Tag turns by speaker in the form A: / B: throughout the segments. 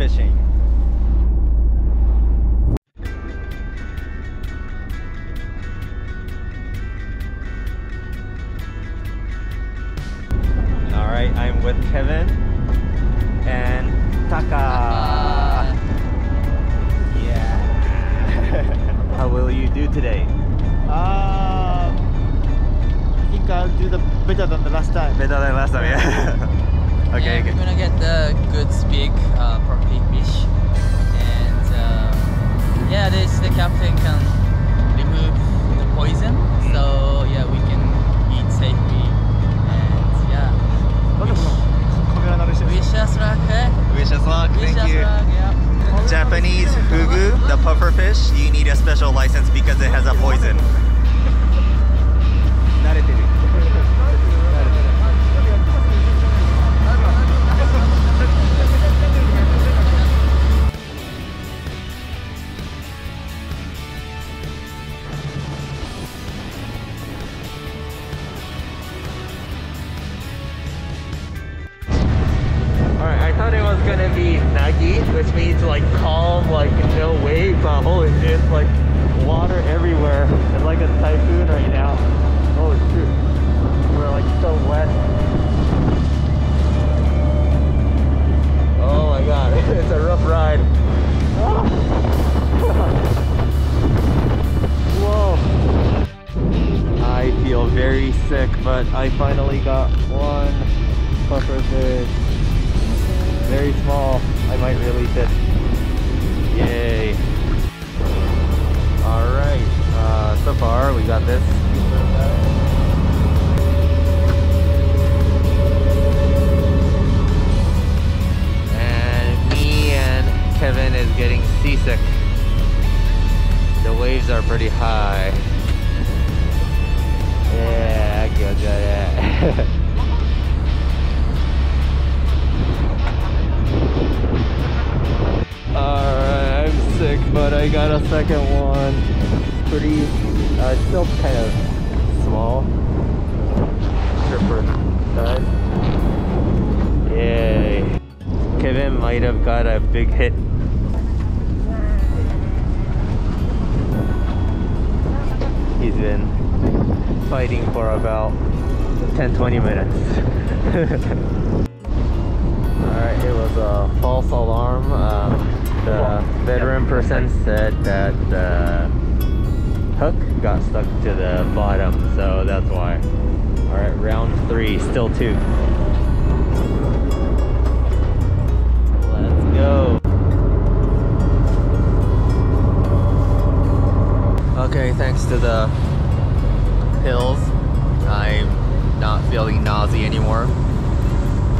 A: fishing. All right, I'm with Kevin and Taka. Yeah. How will you do today?
B: Uh, I think I'll do the better than the last time.
A: Better than last time, yeah. okay. And okay.
C: we're gonna get the good big uh, porky fish and um, yeah this the captain can remove the poison. So yeah we can eat safely. And yeah.
B: Wish,
C: us luck eh?
A: wish us luck wish thank us you.
C: Luck, yeah.
A: Japanese fugu the puffer fish you need a special license because it has a poison. Gonna be nagi, which means like calm, like no wave, but holy shit, it's like water everywhere. It's like a typhoon right now. Holy shit. We're like so wet. Oh my god, it's a rough ride. Whoa. I feel very sick, but I finally got one puffer fish. Very small. I might release it. Yay. Alright. Uh, so far, we got this. And me and Kevin is getting seasick. The waves are pretty high. Yeah, good, good, yeah. I got a second one. It's Pretty, uh, it's still kind of small. Stripper size. Yay. Kevin might have got a big hit. He's been fighting for about 10-20 minutes. Alright, it was a false alarm. Um, the veteran person said that the hook got stuck to the bottom, so that's why. Alright, round three, still two. Let's go. Okay, thanks to the pills, I'm not feeling nausea anymore.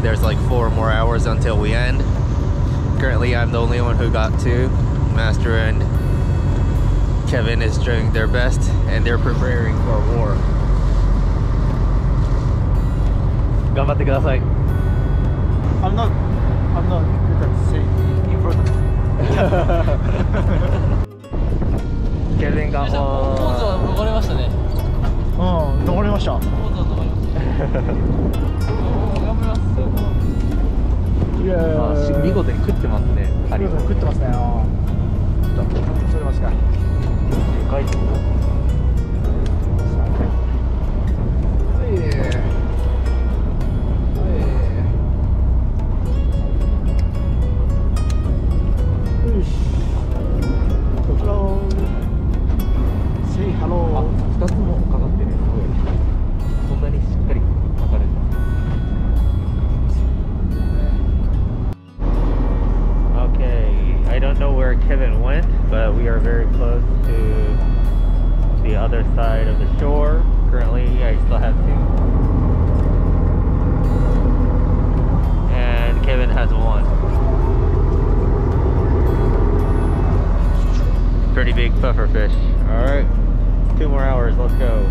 A: There's like four more hours until we end Currently, I'm the only one who got two. Master and Kevin is doing their best, and they're preparing for war. 頑張ってください。
B: I'm not, I'm not good at saying in front of
A: ケビンがポーズは
C: 登れましたね。
B: うん、登りました。ポー
C: ズは登りまし
A: た。
D: 頑張ります。
B: いやいまあし 見
D: 事に食ってますね。食っ
B: てますね。うんちょっと、それますか。で
D: かい。
A: went, but we are very close to the other side of the shore. Currently, I still have two. And Kevin has one. Pretty big puffer fish. Alright, two more hours, let's go.